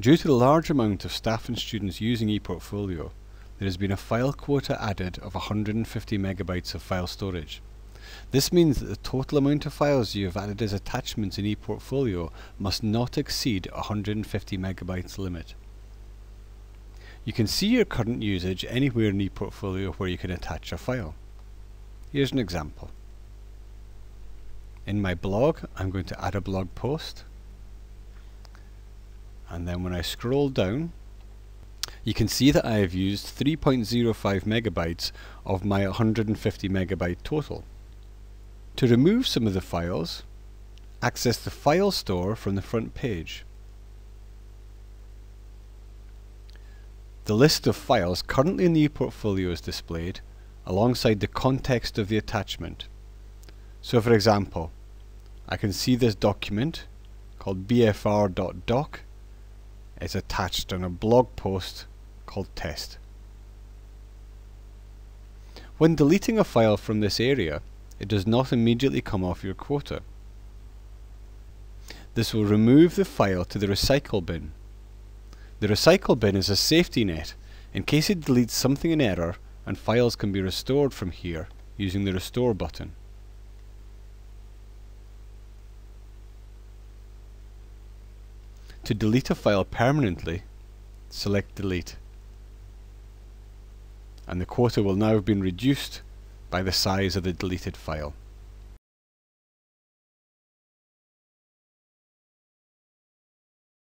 Due to the large amount of staff and students using ePortfolio, there has been a file quota added of 150 megabytes of file storage. This means that the total amount of files you have added as attachments in ePortfolio must not exceed 150 megabytes limit. You can see your current usage anywhere in ePortfolio where you can attach a file. Here's an example. In my blog, I'm going to add a blog post. And then when I scroll down, you can see that I have used 3.05 megabytes of my 150 megabyte total. To remove some of the files, access the file store from the front page. The list of files currently in the ePortfolio is displayed alongside the context of the attachment. So for example, I can see this document called bfr.doc is attached on a blog post called test. When deleting a file from this area, it does not immediately come off your quota. This will remove the file to the recycle bin. The recycle bin is a safety net in case it deletes something in error and files can be restored from here using the restore button. To delete a file permanently, select delete. And the quota will now have been reduced by the size of the deleted file.